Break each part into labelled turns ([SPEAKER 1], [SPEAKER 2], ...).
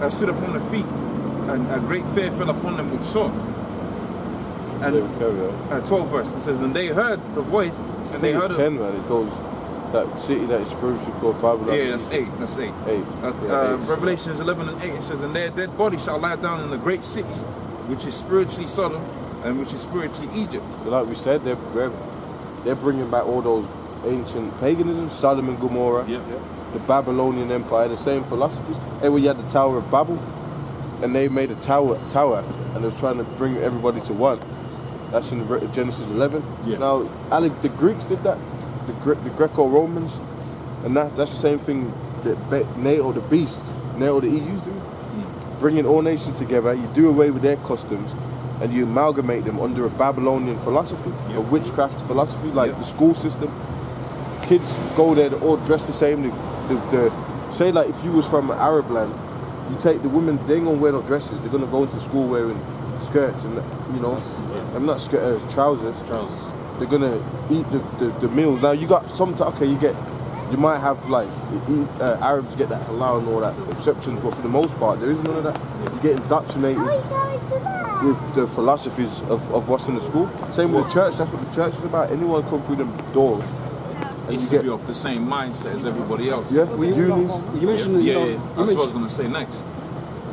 [SPEAKER 1] uh, stood upon their feet, and a great fear fell upon them which saw. And
[SPEAKER 2] Yeah, carry on.
[SPEAKER 1] uh, 12 verse it says, and they heard the voice, and
[SPEAKER 2] I
[SPEAKER 1] they heard
[SPEAKER 2] it's 10, man. It goes, that city that is spiritual called Babylon.
[SPEAKER 1] Yeah, that's eight. That's eight.
[SPEAKER 2] Eight.
[SPEAKER 1] Uh,
[SPEAKER 2] Yeah,
[SPEAKER 1] uh,
[SPEAKER 2] eight.
[SPEAKER 1] Revelations 11 and 8 it says, And their dead bodies shall lie down in the great city, which is spiritually Sodom and which is spiritually Egypt.
[SPEAKER 2] So like we said, they're, they're, bringing back all those ancient paganism, Sodom and Gomorrah,
[SPEAKER 1] Yep.
[SPEAKER 2] The Babylonian Empire, the same philosophies. When you had the Tower of Babel, and they made a tower, tower, and they was trying to bring everybody to one. That's in Genesis 11.
[SPEAKER 1] Yeah.
[SPEAKER 2] Now, Alec, the Greeks did that, the, Gre- the Greco-Romans, and that, that's the same thing that Be- NATO, the beast, NATO, the EU's do. Hmm. Bringing all nations together, you do away with their customs, and you amalgamate them under a Babylonian philosophy, a witchcraft philosophy, like
[SPEAKER 1] Yep.
[SPEAKER 2] the school system. Kids go there, they're all dressed the same. The, the, the, say like if you was from Arab land, you take the women, they ain't gonna wear no dresses. They're gonna go into school wearing skirts and you know, I'm not skirt, uh, trousers.
[SPEAKER 1] Trousers.
[SPEAKER 2] They're gonna eat the, the, the meals. Now you got sometimes okay, you get you might have like eat, uh, Arabs get that halal and all that exceptions, but for the most part there is none of that. You get indoctrinated with the philosophies of, of what's in the school. Same with the church. That's what the church is about. Anyone come through them doors. And
[SPEAKER 1] Needs
[SPEAKER 2] you
[SPEAKER 1] to be of the same mindset as everybody else.
[SPEAKER 2] yeah,
[SPEAKER 3] Well, you,
[SPEAKER 2] unis.
[SPEAKER 3] you mentioned,
[SPEAKER 1] Yeah,
[SPEAKER 3] you know,
[SPEAKER 1] yeah,
[SPEAKER 3] you
[SPEAKER 1] that's what I was going to say next.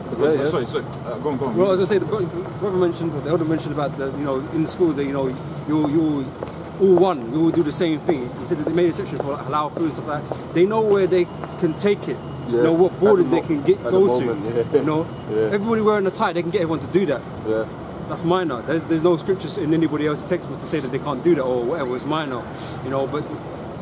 [SPEAKER 1] Because,
[SPEAKER 2] Yeah, yeah.
[SPEAKER 1] Sorry, sorry. Uh, go on, go on.
[SPEAKER 3] well, as I say, the brother brother mentioned, the elder mentioned about the, you know, in the schools that you know, you you all one, you all do the same thing. He said that they made an exception for halal food and stuff like that. They know where they can take it.
[SPEAKER 2] Yeah,
[SPEAKER 3] You know what borders
[SPEAKER 2] the
[SPEAKER 3] they can get
[SPEAKER 2] at the
[SPEAKER 3] go to.
[SPEAKER 2] moment, yeah.
[SPEAKER 3] You know,
[SPEAKER 2] Yeah.
[SPEAKER 3] everybody wearing a tie, they can get everyone to do that.
[SPEAKER 2] Yeah.
[SPEAKER 3] That's minor. There's, there's no scriptures in anybody else's textbooks to say that they can't do that or whatever. It's minor, you know. But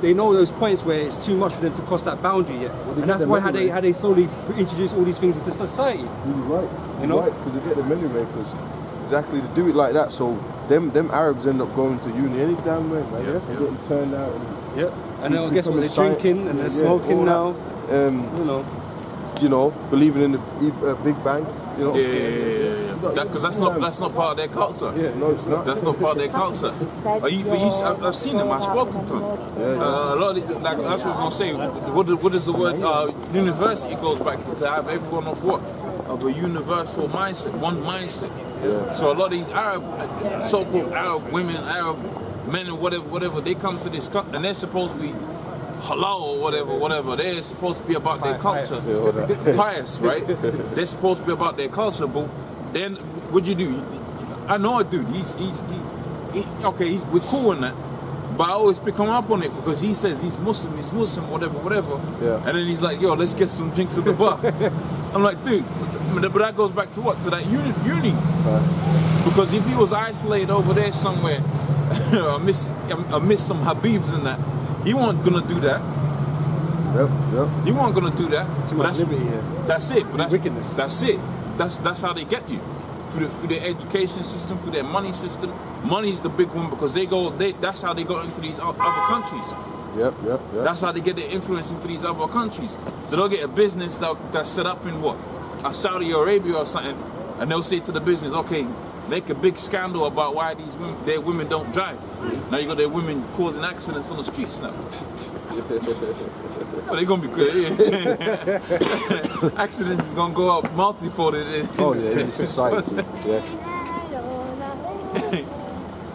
[SPEAKER 3] they know those points where it's too much for them to cross that boundary yet,
[SPEAKER 2] they
[SPEAKER 3] and that's why
[SPEAKER 2] them
[SPEAKER 3] how they
[SPEAKER 2] anyway.
[SPEAKER 3] how they slowly introduce all these things into society.
[SPEAKER 2] You're right.
[SPEAKER 3] You know?
[SPEAKER 2] right, because they get the money makers exactly to do it like that. So them them Arabs end up going to uni any damn way, man.
[SPEAKER 1] Yeah,
[SPEAKER 2] Yeah,
[SPEAKER 1] yeah.
[SPEAKER 2] They're getting turned out. And,
[SPEAKER 3] Yep. And then I guess what? They're
[SPEAKER 2] becoming
[SPEAKER 3] drinking and they're
[SPEAKER 2] yeah,
[SPEAKER 3] smoking now.
[SPEAKER 2] that. Um,
[SPEAKER 3] You know.
[SPEAKER 2] you know, believing in the uh, Big Bang. You know.
[SPEAKER 1] Yeah, yeah, yeah, yeah. Because that's not that's not part of their culture.
[SPEAKER 3] Yeah.
[SPEAKER 2] No, it's not.
[SPEAKER 1] That's not part of their culture. Are you, but you, I've, I've seen them. I've spoken to them. Uh, a lot of the, like that's what I was gonna say. What, is- what is the word? Uh, university goes back to, to have everyone of what? Of a universal mindset, one mindset. So a lot of these Arab, uh, so-called Arab women, Arab men, and whatever, whatever, they come to this country and they're supposed to be halal or whatever, whatever. They're supposed to be about their culture
[SPEAKER 2] Yeah,
[SPEAKER 1] pious, right? They're supposed to be about their culture, but then what you do? I know a dude. He's he's he, he okay. He's, we're cool on that, but I always pick him up on it because he says he's Muslim, he's Muslim, whatever, whatever.
[SPEAKER 2] Yeah.
[SPEAKER 1] And then he's like, "Yo, let's get some drinks at the bar." I'm like, dude, but that goes back to what? To that uni, uni. Because if he was isolated over there somewhere, I miss I miss some Habibs in that. He wasn't gonna do that.
[SPEAKER 2] Yep, yep.
[SPEAKER 1] He wasn't gonna do that.
[SPEAKER 3] Too much
[SPEAKER 1] that's,
[SPEAKER 3] liberty here.
[SPEAKER 1] That's it. But that's,
[SPEAKER 3] Wickedness.
[SPEAKER 1] That's it. That's that's how they get you. Through, the, through their education system, through their money system. Money's the big one because they go. They that's how they go into these other countries.
[SPEAKER 2] Yep, yep, yep.
[SPEAKER 1] That's how they get their influence into these other countries. So they'll get a business that, that's set up in what? Saudi Arabia or something, and they'll say to the business, okay, make a big scandal about why these women, their women don't drive. Now you got their women causing accidents on the streets now. Oh, they're gonna be good. Accidents is gonna go up multifolded.
[SPEAKER 2] oh yeah, in society. yeah.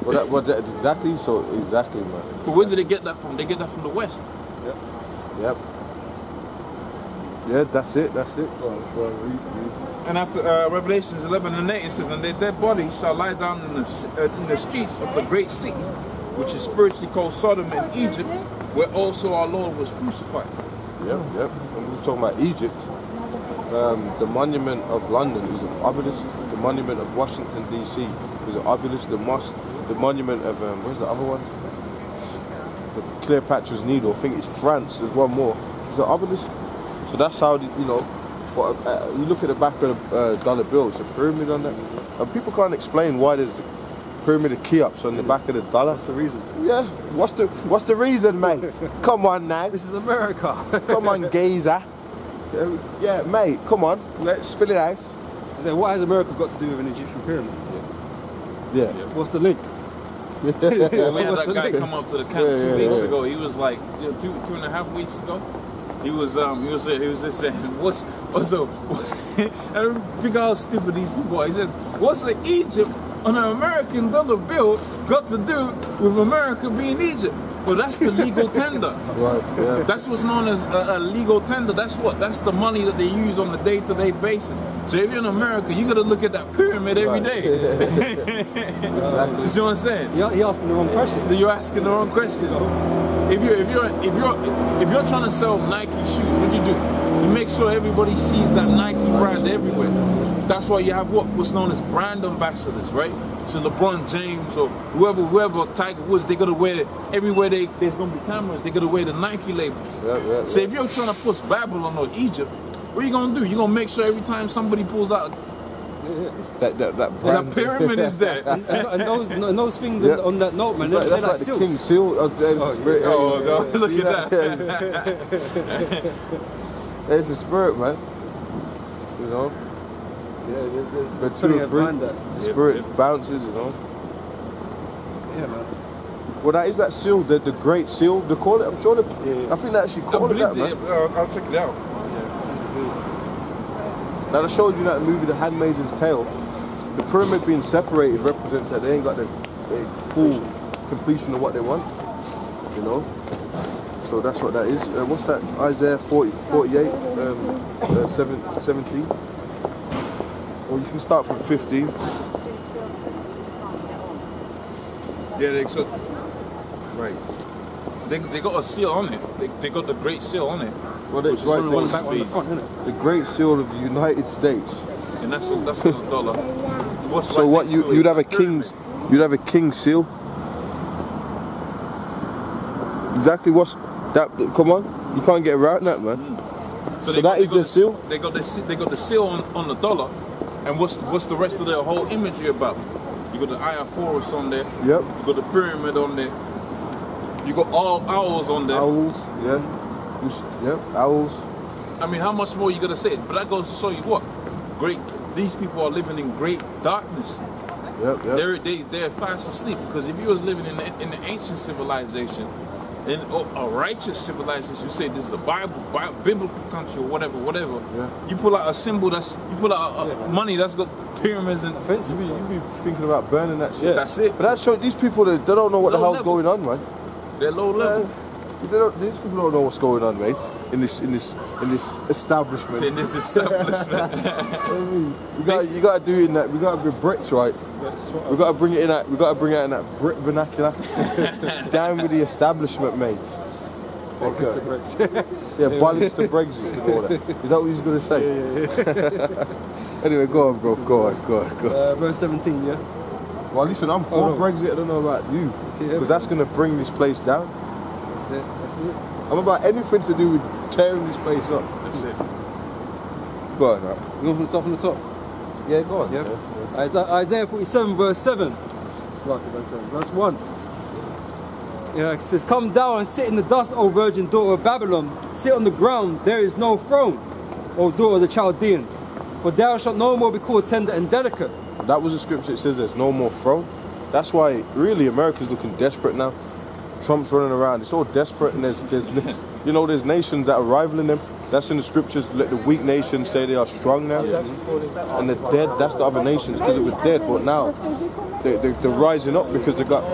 [SPEAKER 2] Well, that, well, that, exactly. So exactly, man.
[SPEAKER 1] But where did they get that from? They get that from the West.
[SPEAKER 2] Yep. Yep. Yeah, that's it. That's it. Go on, go on, read, read.
[SPEAKER 1] And after uh, Revelations 11 and 8, it says, And their dead bodies shall lie down in the, uh, in the streets of the great city, which is spiritually called Sodom and Egypt, where also our Lord was crucified.
[SPEAKER 2] Yep, yep. And we was talking about Egypt. Um, the monument of London is an obelisk. The monument of Washington D.C. is an obelisk. The mosque, the monument of um, where's the other one? The Cleopatra's Needle. I think it's France. There's one more. It's an obelisk. So that's how the, you know. But uh, you look at the back of the uh, dollar bill. It's a pyramid on that. And people can't explain why there's pyramid of Cheops on the back of the dollar.
[SPEAKER 3] That's the reason.
[SPEAKER 2] Yeah. What's the What's the reason, mate? Come on now.
[SPEAKER 3] This is America.
[SPEAKER 2] Come on, geezer. Yeah, Yeah, mate, come on. Let's spill it out.
[SPEAKER 3] so what has America got to do with an Egyptian pyramid?
[SPEAKER 2] Yeah. Yeah.
[SPEAKER 3] What's the link?
[SPEAKER 1] Well, we had that guy
[SPEAKER 3] link?
[SPEAKER 1] come up to the camp
[SPEAKER 2] Yeah,
[SPEAKER 1] two
[SPEAKER 2] yeah,
[SPEAKER 1] weeks
[SPEAKER 2] yeah.
[SPEAKER 1] ago. He was like, you know, two two and a half weeks ago. He was um he was he was just saying what's what's a what's I think how stupid these people are. He says what's the Egypt on an American dollar bill got to do with America being Egypt? Well, that's the legal tender.
[SPEAKER 2] Right, yeah.
[SPEAKER 1] That's what's known as a, a legal tender. That's what. That's the money that they use on a day-to-day basis. So if you're in America, you gotta look at that pyramid every
[SPEAKER 2] Right.
[SPEAKER 1] day.
[SPEAKER 2] exactly.
[SPEAKER 1] You see what I'm saying?
[SPEAKER 3] He, he asking the wrong question.
[SPEAKER 1] You're asking the wrong question. If you're if you're if you're if you're trying to sell Nike shoes, what you do? You make sure everybody sees that Nike brand everywhere. That's why you have what what's known as brand ambassadors, right? So LeBron James or whoever whoever Tiger Woods, they gotta wear it everywhere they there's gonna be cameras. They gotta wear the Nike labels.
[SPEAKER 2] Yeah, yeah,
[SPEAKER 1] So
[SPEAKER 2] yeah.
[SPEAKER 1] if you're trying to push Babylon or Egypt, what are you gonna do? You're gonna make sure every time somebody pulls out
[SPEAKER 2] That that that
[SPEAKER 1] that
[SPEAKER 2] brand.
[SPEAKER 1] pyramid is there.
[SPEAKER 3] and, and those and those things
[SPEAKER 2] Yeah.
[SPEAKER 3] on, on that note, man,
[SPEAKER 2] That's
[SPEAKER 3] they're,
[SPEAKER 2] like,
[SPEAKER 3] they're
[SPEAKER 2] that's
[SPEAKER 3] like
[SPEAKER 2] like the
[SPEAKER 3] seals.
[SPEAKER 2] king seal. Of, the spirit.
[SPEAKER 1] Oh, oh, look
[SPEAKER 2] Yeah,
[SPEAKER 1] at that.
[SPEAKER 2] it's the spirit, man. You know,
[SPEAKER 3] Yeah, there's, there's,
[SPEAKER 2] but
[SPEAKER 3] there's
[SPEAKER 2] two
[SPEAKER 3] plenty
[SPEAKER 2] three, the spirit
[SPEAKER 1] yeah.
[SPEAKER 2] bounces. You know.
[SPEAKER 3] Yeah, man.
[SPEAKER 2] Well, that is that seal, the, the great seal. They call it. I'm sure. They,
[SPEAKER 3] Yeah.
[SPEAKER 2] I think they actually call it that, man.
[SPEAKER 1] I'll, I'll check it out.
[SPEAKER 2] Now, I showed you that movie, The Handmaid's Tale. The pyramid being separated represents that they ain't got the, the full completion of what they want. You know? So that's what that is. Uh, what's that? Isaiah 40, 48, um, uh, 7, 17. Or you can start from 15.
[SPEAKER 1] Yeah, they so right. So they, they got a seal on it. They, they got the great seal on it,
[SPEAKER 2] Well,
[SPEAKER 1] is
[SPEAKER 2] right there.
[SPEAKER 3] on the front?
[SPEAKER 2] The Great Seal of the United States.
[SPEAKER 1] and that's that's a dollar. What's
[SPEAKER 2] So
[SPEAKER 1] right
[SPEAKER 2] what you you'd have a
[SPEAKER 1] pyramid.
[SPEAKER 2] king's you'd have a king seal. Exactly what's that? Come on, you can't get around that, man. Mm. So
[SPEAKER 1] they
[SPEAKER 2] that is the seal?
[SPEAKER 1] They got the they got the seal on, on the dollar, and what's what's the rest of the whole imagery about? You got the Eye of Horus on there.
[SPEAKER 2] Yep.
[SPEAKER 1] You got the pyramid on there. You got all owls on there.
[SPEAKER 2] Owls, yeah, yep, owls.
[SPEAKER 1] I mean, how much more you gonna say? But that goes to show you what great. These people are living in great darkness.
[SPEAKER 2] Yep, yep.
[SPEAKER 1] They're they, they're fast asleep because if you was living in the, in the ancient civilization, in a oh, a righteous civilization, you say this is a Bible, Bi- biblical country or whatever, whatever.
[SPEAKER 2] Yeah.
[SPEAKER 1] You pull out a symbol that's you pull out a, a money that's got pyramids and
[SPEAKER 2] be, you be thinking about burning that shit.
[SPEAKER 1] that's it.
[SPEAKER 2] But that shows these people they, they don't know what the hell's
[SPEAKER 1] level.
[SPEAKER 2] going on, man.
[SPEAKER 1] They're low level
[SPEAKER 2] They don't, these people don't know what's going on, mate. In this in this in this establishment.
[SPEAKER 1] in this establishment.
[SPEAKER 2] You got you got to do it in that. We got to be Brits, right? We got to bring it in that. We got to bring it in that Brit vernacular. Down with the establishment, mate.
[SPEAKER 3] It's the
[SPEAKER 2] Okay.
[SPEAKER 3] bricks.
[SPEAKER 2] Yeah, balance the Brexit and all that. Is that what he's gonna say? Yeah, yeah, yeah. anyway, go on, bro. Go on, go on, go on.
[SPEAKER 3] uh, verse 17, yeah?
[SPEAKER 2] Well, listen, I'm for
[SPEAKER 3] Oh, no.
[SPEAKER 2] Brexit. I don't know about you,
[SPEAKER 3] Yeah.
[SPEAKER 2] because that's gonna bring this place down.
[SPEAKER 3] That's it, that's it.
[SPEAKER 2] I'm about anything to do with tearing this place up.
[SPEAKER 1] That's it.
[SPEAKER 2] Go on, right?
[SPEAKER 3] You want to start from the top?
[SPEAKER 2] Yeah, go on.
[SPEAKER 3] Yeah. Uh, Isaiah Isaiah 47, verse 7. It's like verse Verse 1. Yeah, it says, Come down and sit in the dust, O virgin daughter of Babylon. Sit on the ground, there is no throne, O daughter of the Chaldeans. For thou shalt no more be called tender and delicate.
[SPEAKER 2] That was the scripture. It says there's no more throne. That's why really America's looking desperate now. Trump's running around. It's all desperate, and there's, there's you know, there's nations that are rivaling them. That's in the scriptures. Let the weak nations say they are strong now, and they're dead. That's the other nations because it was dead, but now they, they, they're rising up because they got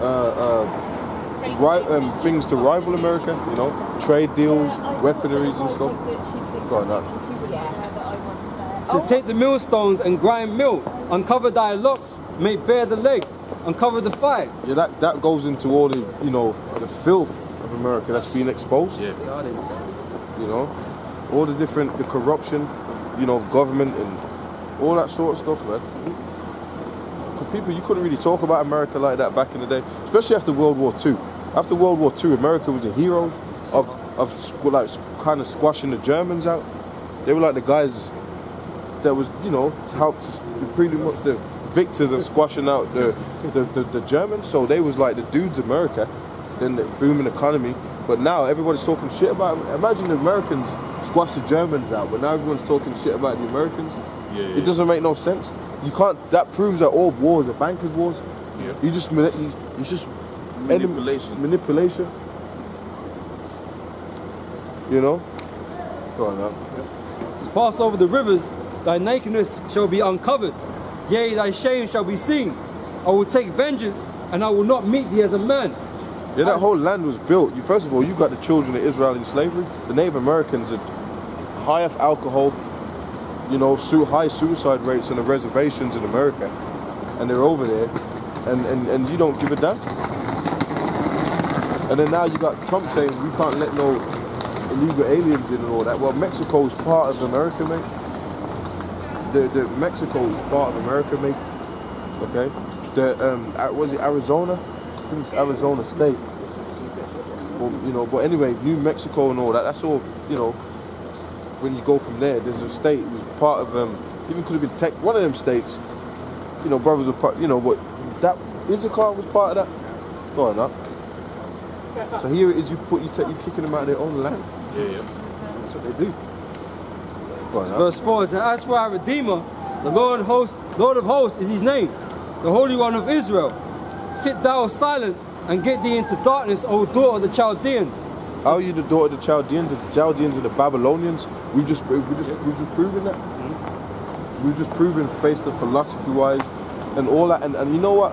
[SPEAKER 2] uh, uh, ri- um, things to rival America. You know, trade deals, weaponaries and stuff. On,
[SPEAKER 3] says, Take the millstones and grind mill. Uncover thy locks, may bare the leg. Uncover the fight.
[SPEAKER 2] Yeah, that, that goes into all the you know the filth of America that's being exposed.
[SPEAKER 1] Yeah.
[SPEAKER 2] You know, all the different the corruption, you know, of government and all that sort of stuff, man. Because people, you couldn't really talk about America like that back in the day, especially after World War II. After World War II, America was a hero of of like kind of squashing the Germans out. They were like the guys that was, you know, helped s- pretty much the victors of squashing out the, the, the, the Germans. So they was like the dudes, America, then the booming economy. But now everybody's talking shit about. Imagine the Americans squash the Germans out, but now everyone's talking shit about the Americans.
[SPEAKER 1] Yeah, yeah.
[SPEAKER 2] It doesn't make no sense. You can't. That proves that all wars are bankers' wars.
[SPEAKER 1] Yeah.
[SPEAKER 2] You just mani- you, you just
[SPEAKER 1] Manipulation.
[SPEAKER 2] manipulation. You know? Go on now.
[SPEAKER 3] says, Pass over the rivers, thy nakedness shall be uncovered. Yea, thy shame shall be seen. I will take vengeance, and I will not meet thee as a man.
[SPEAKER 2] Yeah, that whole land was built. You, first of all, you got the children of Israel in slavery. The Native Americans are high off alcohol, you know, high suicide rates in the reservations in America. And they're over there, and, and, and you don't give a damn. And then now you got Trump saying we can't let no illegal aliens in and all that. Well, Mexico is part of America, mate. The, the Mexico is part of America, mate. Okay. The um, was it Arizona? I think it's Arizona State. Well, you know, but anyway, New Mexico and all that. That's all. You know, when you go from there, there's a state it was part of um, even could have been tech. One of them states. You know, brothers are part. You know, but that Issachar was part of that. Go on up. So here it is. You put you take you kicking them out of their own land.
[SPEAKER 1] Yeah, yeah.
[SPEAKER 3] That's what they do.
[SPEAKER 2] Go on up.
[SPEAKER 3] Verse 4 is, As for our Redeemer, the Lord, host, Lord of hosts is his name, the Holy One of Israel. Sit thou silent and get thee into darkness, O daughter of the Chaldeans.
[SPEAKER 2] How are you the daughter of the Chaldeans, the Chaldeans and the Babylonians? We just we just we just proven that.
[SPEAKER 3] Mm-hmm.
[SPEAKER 2] We've just proven based on philosophy wise and all that. And, and you know what?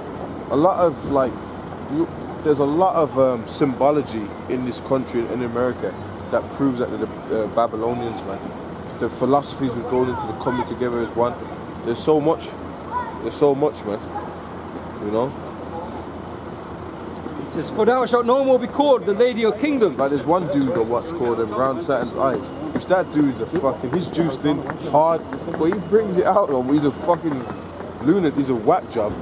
[SPEAKER 2] A lot of like, you, there's a lot of um, symbology in this country in America that proves that the uh, Babylonians, man, the philosophies was going into the coming together as one. There's so much. There's so much, man. You know.
[SPEAKER 3] It says, For thou shalt no more be called the Lady of Kingdoms.
[SPEAKER 2] Like there's one dude or what's called him, Round Saturn's Eyes. Which that dude's a fucking, he's juiced in hard, but he brings it out though. He's a fucking lunatic, he's a whack job.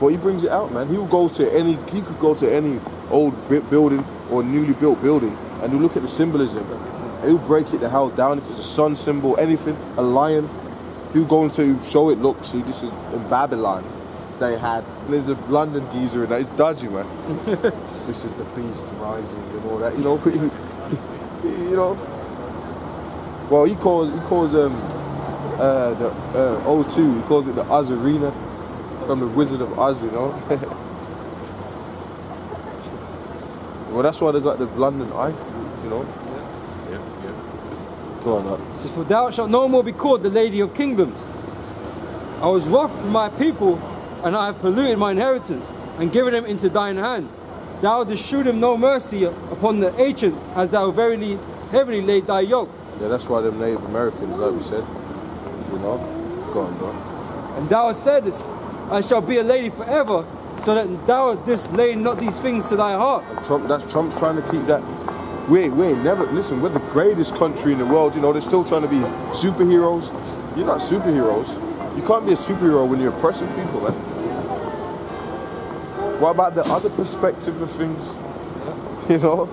[SPEAKER 2] But he brings it out, man. He'll go to any, he could go to any old building or newly built building and he'll look at the symbolism. He'll break it the hell down. If it's a sun symbol, anything, a lion, he'll go into show it, look, see, this is in Babylon they had. There's a London geezer in that. It's dodgy, man. this is the beast rising and all that. You know, you know. Well, he calls he calls um uh the uh, O2. He calls it the Oz Arena from the Wizard of Oz. You know. well, that's why they got the London Eye. You know.
[SPEAKER 1] Yeah, yeah.
[SPEAKER 2] Go on.
[SPEAKER 3] It says, For thou shalt no more be called the Lady of Kingdoms. I was wroth with my people, and I have polluted my inheritance, and given them into thine hand. Thou didst shew them no mercy upon the ancient, as thou verily heavily laid thy yoke.
[SPEAKER 2] Yeah, that's why them Native Americans, like we said. You know. Go on, bro.
[SPEAKER 3] And thou saidest, I shall be a lady forever, so that thou didst lay not these things to thy heart.
[SPEAKER 2] Trump, that's Trump's trying to keep that. We we ain't never, listen, we're the greatest country in the world, you know, they're still trying to be superheroes. You're not superheroes. You can't be a superhero when you're oppressing people, man. What about the other perspective of things? You know?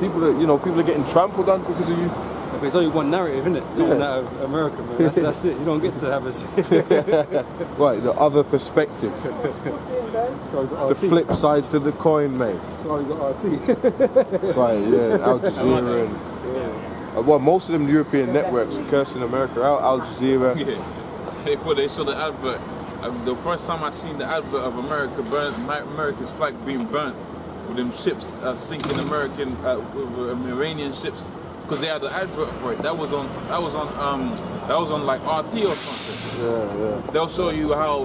[SPEAKER 2] People are, you know, people are getting trampled on because of you.
[SPEAKER 3] But it's only one narrative, isn't it? Not that of America, man. That's, that's it. You don't get to have a say.
[SPEAKER 2] Right, the other perspective.
[SPEAKER 3] So
[SPEAKER 2] The
[SPEAKER 3] RT.
[SPEAKER 2] flip side to the coin, mate.
[SPEAKER 3] So we got RT.
[SPEAKER 2] Right, yeah, Al Jazeera and. Uh, well, most of them European networks are cursing America out. Al Jazeera.
[SPEAKER 1] Yeah. They put they saw the advert. Um, the first time I seen the advert of America burn, America's flag being burnt with them ships uh, sinking American uh, with, with, Iranian ships because they had the advert for it. That was on that was on um that was on like RT or something.
[SPEAKER 2] Yeah, yeah.
[SPEAKER 1] They'll show you how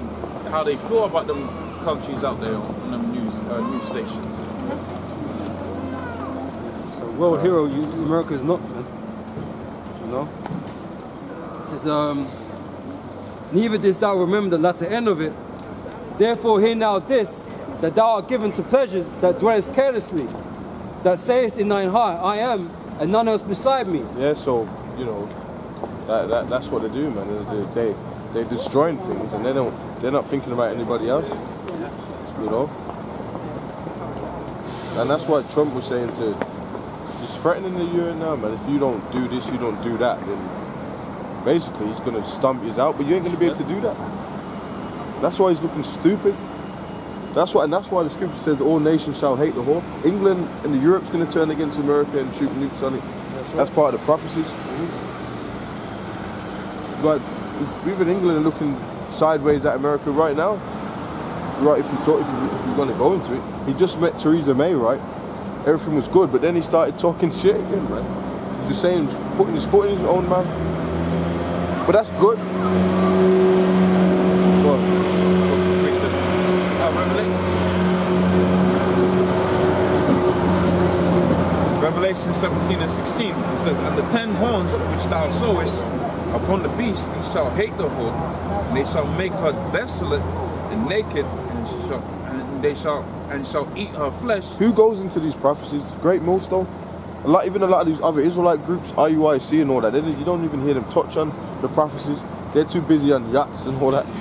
[SPEAKER 1] how they feel about them countries out there on, on them news uh, news stations.
[SPEAKER 3] A world hero, you, America's not, man. You know? This is, um, neither didst thou remember the latter end of it. Therefore, hear now this, that thou art given to pleasures that dwellest carelessly, that sayest in thine heart, I am, and none else beside me.
[SPEAKER 2] Yeah, so you know, that, that that's what they do, man. They they they're destroying things, and they don't they're not thinking about anybody else. You know, and that's why Trump was saying to he's threatening the UN now, man. If you don't do this, you don't do that, then basically he's gonna stump you out, but you ain't gonna be able to do that. That's why he's looking stupid. That's why, and that's why the scripture says all nations shall hate the whore. England and the Europe's going to turn against America and shoot nukes on it. That's part of the prophecies. Mm-hmm. Like, even England are looking sideways at America right now. Right, if you talk, if, you, if you're going to go into it, he just met Theresa May, right? Everything was good, but then he started talking shit again, man. saying he's putting his foot in his own mouth. But that's good. Go on.
[SPEAKER 1] Uh, Revelation. Revelation 17 and 16. It says, And the ten horns which thou sawest upon the beast, they shall hate the whore, and they shall make her desolate and naked, and she shall and they shall and shall eat her flesh.
[SPEAKER 2] Who goes into these prophecies? Great millstone. A lot, even a lot of these other Israelite groups, IUIC and all that, you don't even hear them touch on the prophecies. They're too busy on yachts and all that.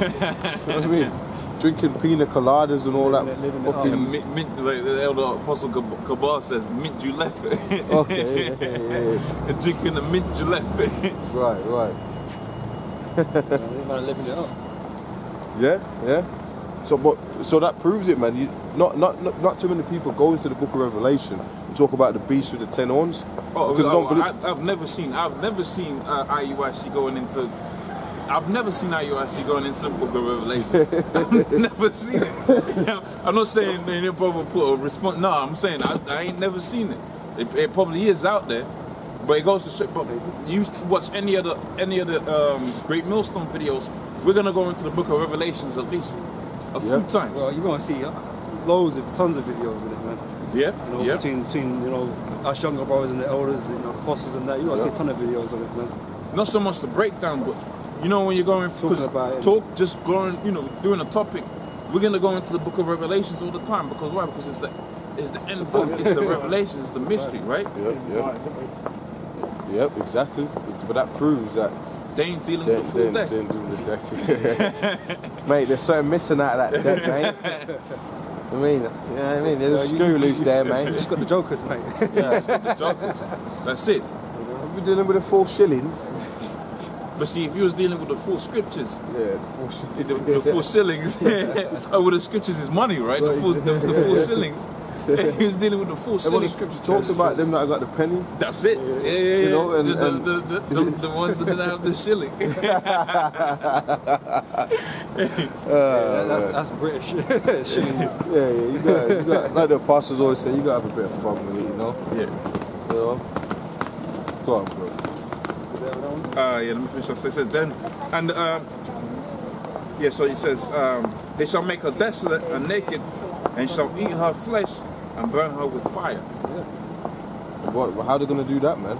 [SPEAKER 2] you know what I mean? Drinking pina coladas and all that.
[SPEAKER 3] Living
[SPEAKER 2] fucking-
[SPEAKER 1] And mint, mint, like the elder apostle Kab- Kabal says, mint you left.
[SPEAKER 2] Okay, yeah, yeah, yeah,
[SPEAKER 1] drinking the mint you left.
[SPEAKER 2] Right, right.
[SPEAKER 3] Man, living it up.
[SPEAKER 2] Yeah, yeah. So, but so that proves it, man. You, not, not, not, not too many people go into the Book of Revelation and talk about the beast with the ten horns.
[SPEAKER 1] Oh,
[SPEAKER 2] because they don't believe.
[SPEAKER 1] I, I've never seen. I've never seen uh, IUIC going into. I've never seen IUIC going into the Book of Revelation. I've never seen it. I'm not saying they didn't probably put a response. No, I'm saying I, I ain't never seen it. it. It probably is out there, but it goes to show. But you watch any other any other um, Great Millstone videos. We're gonna go into the Book of Revelations at least a few
[SPEAKER 2] Yeah.
[SPEAKER 1] times.
[SPEAKER 3] Well, you're gonna see uh, loads of tons of videos in it, man.
[SPEAKER 1] yeah,
[SPEAKER 3] You know,
[SPEAKER 1] yeah.
[SPEAKER 3] between between you know us younger brothers and the elders, you know, apostles and that. You're gonna see a ton of videos of it, man.
[SPEAKER 1] not so much the breakdown, but you know when you're going 'cause
[SPEAKER 3] about it.
[SPEAKER 1] talk, just going, you know, doing a topic. We're gonna go into the Book of Revelations all the time because why? Because it's the it's the end book, it's the revelation, it's the mystery, right?
[SPEAKER 2] Yep, yep. Yep, exactly. But that proves that
[SPEAKER 1] They ain't dealing
[SPEAKER 2] they,
[SPEAKER 1] with the full
[SPEAKER 2] they,
[SPEAKER 1] deck.
[SPEAKER 2] they do the deck. mate, there's something missing out of that deck, mate. I mean, you know what I mean? There's a screw loose there, mate.
[SPEAKER 3] Just got the jokers, mate.
[SPEAKER 1] Yeah, the jokers. That's it.
[SPEAKER 2] We're dealing with the four shillings.
[SPEAKER 1] But see, if you was dealing with the full scriptures,
[SPEAKER 2] Yeah, the four shillings.
[SPEAKER 1] the, the full shillings, oh, well, the scriptures is money, right? The full, the, the full shillings. he was dealing with the full
[SPEAKER 2] And when the scripture talks about them that got the penny,
[SPEAKER 1] That's it. Yeah, yeah, yeah.
[SPEAKER 2] You know, and-
[SPEAKER 1] the,
[SPEAKER 2] and-
[SPEAKER 1] the, the, the, the ones that didn't have the shilling.
[SPEAKER 3] Yeah, uh, that's, that's British shillings.
[SPEAKER 2] yeah, yeah, you got, you got, like the apostles always say, you got to have a bit of fun with it, you know?
[SPEAKER 1] yeah.
[SPEAKER 2] You know? Go on, bro.
[SPEAKER 1] Uh, yeah, let me finish off. So it says, then, and, um, yeah, so it says, um, they shall make her desolate and naked, and shall eat her flesh and burn her with fire. Yeah.
[SPEAKER 2] What, how they going to do that, man?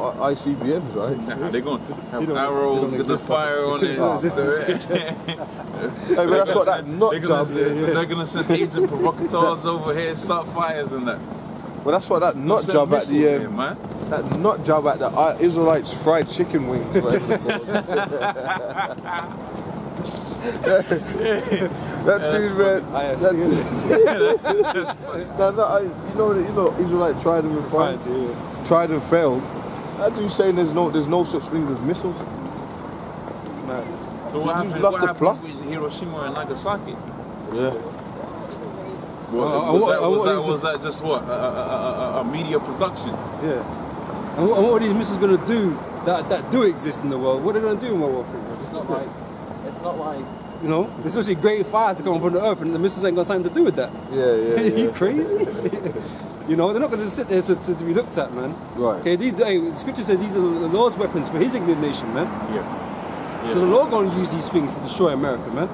[SPEAKER 2] ICBMs, right?
[SPEAKER 1] Now, they're going to have arrows with the fire on it.
[SPEAKER 2] Oh, Hey, but that's what that nut
[SPEAKER 1] they're
[SPEAKER 2] job.
[SPEAKER 1] gonna, send, they're gonna send agent provocateurs over here and start fires and that.
[SPEAKER 2] Well, that's what that nut job at the
[SPEAKER 1] here,
[SPEAKER 2] um,
[SPEAKER 1] man.
[SPEAKER 2] That nut job at the uh, Israelites fried chicken wings. Right? that dude, man.
[SPEAKER 3] I
[SPEAKER 2] That,
[SPEAKER 3] seen it.
[SPEAKER 2] no, no, I, you know, you know, Israelite tried and failed.
[SPEAKER 3] yeah.
[SPEAKER 2] Tried and failed. That dude saying there's no, there's no such things as missiles.
[SPEAKER 3] Man,
[SPEAKER 1] So what happened,
[SPEAKER 2] lost
[SPEAKER 1] what
[SPEAKER 2] the
[SPEAKER 1] happened
[SPEAKER 2] plot.
[SPEAKER 1] with Hiroshima and Nagasaki?
[SPEAKER 2] Yeah.
[SPEAKER 1] What,
[SPEAKER 3] Uh,
[SPEAKER 1] was,
[SPEAKER 3] what-
[SPEAKER 1] that,
[SPEAKER 3] uh,
[SPEAKER 1] was,
[SPEAKER 3] what
[SPEAKER 1] that,
[SPEAKER 3] is
[SPEAKER 1] was that just what? A, a, a, a- a media production?
[SPEAKER 3] yeah. And what, and what are these missiles gonna do that, that do exist in the world? What are they gonna do in World War Three?
[SPEAKER 4] It's not like it's not like
[SPEAKER 3] You know, there's supposed to be great fires to come upon the earth, and the missiles ain't got something to do with that.
[SPEAKER 2] Yeah, yeah,
[SPEAKER 3] Are you
[SPEAKER 2] yeah.
[SPEAKER 3] crazy? you know, they're not going to sit there to, to, to be looked at, man.
[SPEAKER 2] Right.
[SPEAKER 3] Okay, these, hey, the scripture says these are the Lord's weapons for His indignation, man.
[SPEAKER 1] Yeah.
[SPEAKER 3] So the Lord going to use these things to destroy America, man.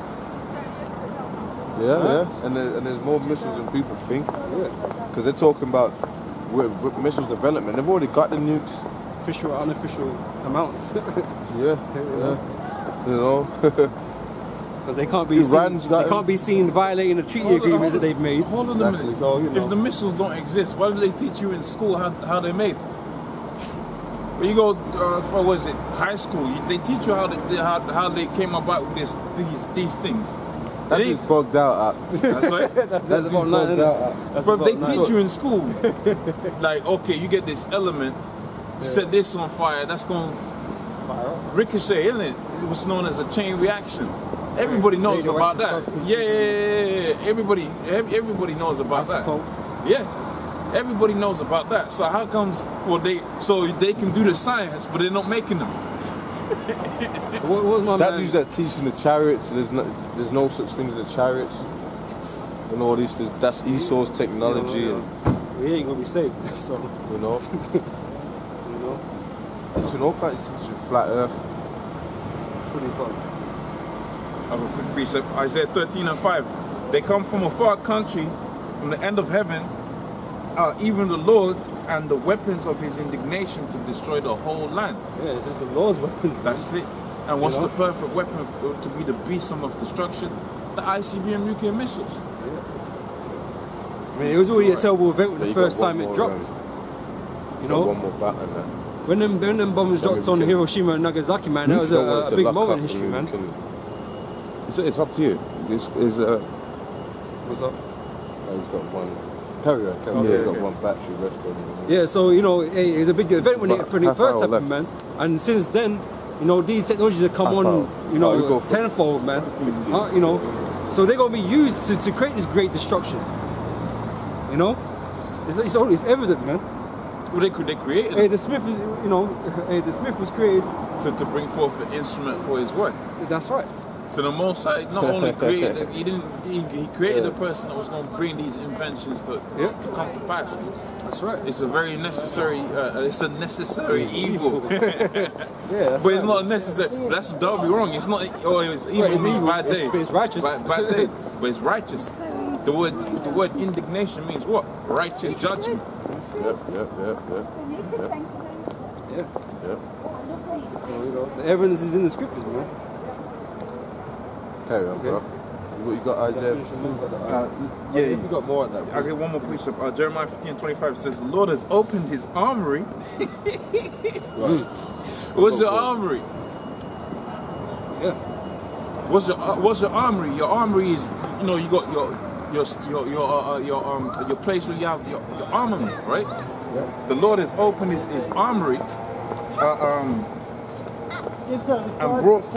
[SPEAKER 2] Yeah, yeah. And, there, and there's more missiles than people think.
[SPEAKER 3] Yeah.
[SPEAKER 2] Because they're talking about wi- wi- missiles development. They've already got the nukes.
[SPEAKER 3] Official, unofficial amounts,
[SPEAKER 2] Yeah, yeah. You know?
[SPEAKER 3] because they can't be
[SPEAKER 2] Iran's
[SPEAKER 3] seen, they can't be seen violating the treaty
[SPEAKER 1] Hold
[SPEAKER 3] agreements
[SPEAKER 1] hold
[SPEAKER 3] that they've made.
[SPEAKER 1] Hold on a minute.
[SPEAKER 3] So you know,
[SPEAKER 1] If the missiles don't exist, why do they teach you in school how, how they're made? When you go uh, for what is it high school, they teach you how they how, how they came about with this these these things.
[SPEAKER 2] That
[SPEAKER 1] They-
[SPEAKER 2] is bugged out. At.
[SPEAKER 1] That's right.
[SPEAKER 3] that's, that's the bottom line,
[SPEAKER 2] bugged
[SPEAKER 3] innit?
[SPEAKER 2] out uh, at.
[SPEAKER 3] That's
[SPEAKER 1] But
[SPEAKER 3] the
[SPEAKER 1] they teach you in school, like okay, you get this element, you set this on fire, that's going to
[SPEAKER 3] Fire up.
[SPEAKER 1] ricochet, isn't it? It was known as a chain reaction. Everybody knows about that. Yeah, yeah, yeah, yeah, yeah. Everybody, ev- everybody knows about that. Yeah, everybody knows about that. So how comes? Well, they so they can do the science, but they're not making them.
[SPEAKER 3] What, what was my
[SPEAKER 2] That
[SPEAKER 3] man?
[SPEAKER 2] dude's that teaching the chariots. There's no, there's no such thing as a chariot. And all these, that's Esau's technology,
[SPEAKER 3] we ain't gonna be saved. So
[SPEAKER 2] and you know. teaching all kinds. He's teaching flat Earth.
[SPEAKER 3] Fully bugged.
[SPEAKER 1] I have a quick precept. Isaiah 13 and 5. They come from a far country, from the end of heaven, uh, even the Lord and the weapons of his indignation to destroy the whole land.
[SPEAKER 3] Yeah, it's just the Lord's weapons.
[SPEAKER 1] That's it. And what's
[SPEAKER 3] You know?
[SPEAKER 1] the perfect weapon for- to be the besom of destruction? The ICBM nuclear missiles. Yeah.
[SPEAKER 3] I mean, it was already a terrible event when
[SPEAKER 2] But
[SPEAKER 3] the first
[SPEAKER 2] one
[SPEAKER 3] time it dropped.
[SPEAKER 2] um,
[SPEAKER 3] You know,
[SPEAKER 2] one more battle in that.
[SPEAKER 3] when them when them bombs
[SPEAKER 2] Then
[SPEAKER 3] dropped on
[SPEAKER 2] can-
[SPEAKER 3] Hiroshima and Nagasaki, man, that was a,
[SPEAKER 2] Don't
[SPEAKER 3] a big moment
[SPEAKER 2] up
[SPEAKER 3] in history,
[SPEAKER 2] and we
[SPEAKER 3] man.
[SPEAKER 2] can- It's, it's up to you. This is uh,
[SPEAKER 3] What's up?
[SPEAKER 2] oh, he's got one. Carry on, carry on.
[SPEAKER 3] Okay,
[SPEAKER 2] He's got
[SPEAKER 3] okay.
[SPEAKER 2] one battery left on him.
[SPEAKER 3] Yeah, so you know, hey, it was a big event when it,
[SPEAKER 2] But
[SPEAKER 3] when it first
[SPEAKER 2] hour
[SPEAKER 3] happened, man. And since then, you know, these technologies have come
[SPEAKER 2] Half
[SPEAKER 3] on,
[SPEAKER 2] hour.
[SPEAKER 3] you
[SPEAKER 2] Oh,
[SPEAKER 3] know,
[SPEAKER 2] go for-
[SPEAKER 3] tenfold, man.
[SPEAKER 2] 15.
[SPEAKER 3] Uh, you know, so they're gonna be used to, to create this great destruction. You know, it's it's, all, it's evident, man.
[SPEAKER 1] Well, they, cre- they created
[SPEAKER 3] Hey, the Smith is, you know, hey, the Smith was created.
[SPEAKER 1] to, to bring forth an instrument for his work.
[SPEAKER 3] That's right.
[SPEAKER 1] So the Most High not only created, he didn't, he, he created
[SPEAKER 2] Yeah.
[SPEAKER 1] a person that was going to bring these inventions to,
[SPEAKER 3] Yeah.
[SPEAKER 1] to come to pass.
[SPEAKER 3] That's right.
[SPEAKER 1] It's a very necessary, uh, it's a necessary evil.
[SPEAKER 3] Yeah, that's
[SPEAKER 1] But it's not necessary. That's don't be wrong. It's not. Oh, it's evil.
[SPEAKER 3] Right, it's evil,
[SPEAKER 1] bad
[SPEAKER 3] it's-
[SPEAKER 1] days.
[SPEAKER 3] but it's righteous.
[SPEAKER 1] Bad, bad days. But it's righteous. The word the word indignation means what? Righteous judgment.
[SPEAKER 2] Yep, yep, yep, yep,
[SPEAKER 3] Yeah.
[SPEAKER 2] yep.
[SPEAKER 3] So you know, the evidence is in the scriptures, man.
[SPEAKER 2] Carry on,
[SPEAKER 3] Okay.
[SPEAKER 2] bro. What you got, Isaiah?
[SPEAKER 1] Uh,
[SPEAKER 2] Yeah, if you got more on that.
[SPEAKER 1] I get one more precept. Uh, Jeremiah 15 25 says, The Lord has opened his armory. What's your armory?
[SPEAKER 3] Yeah.
[SPEAKER 1] What's your uh, What's your armory? Your armory is, you know, you got your your your your uh, uh, your um your place where you have your, your armament, right? Yeah. The Lord has opened his, his armory, uh, um, and brought